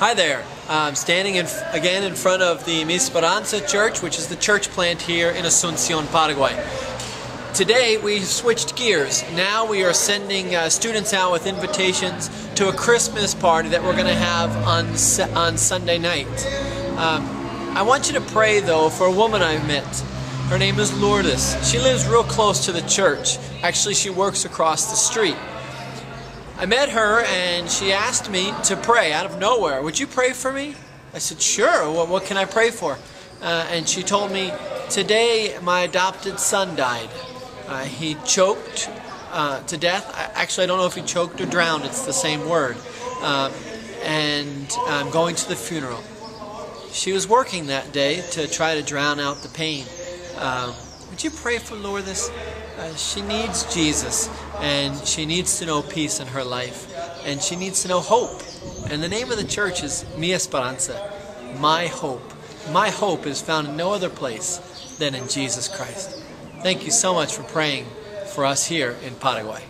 Hi there. I'm standing in, again in front of the Mi Esperanza Church, which is the church plant here in Asuncion, Paraguay. Today we switched gears. Now we are sending uh, students out with invitations to a Christmas party that we're going to have on on Sunday night. Um, I want you to pray though for a woman I met. Her name is Lourdes. She lives real close to the church. Actually, she works across the street. I met her and she asked me to pray out of nowhere. Would you pray for me? I said, sure. What, what can I pray for? Uh, and she told me, today my adopted son died. Uh, he choked uh, to death. I, actually, I don't know if he choked or drowned. It's the same word. Um, and I'm going to the funeral. She was working that day to try to drown out the pain. Um, would you pray for Lourdes? Uh, she needs Jesus, and she needs to know peace in her life, and she needs to know hope. And the name of the church is Mi Esperanza, my hope. My hope is found in no other place than in Jesus Christ. Thank you so much for praying for us here in Paraguay.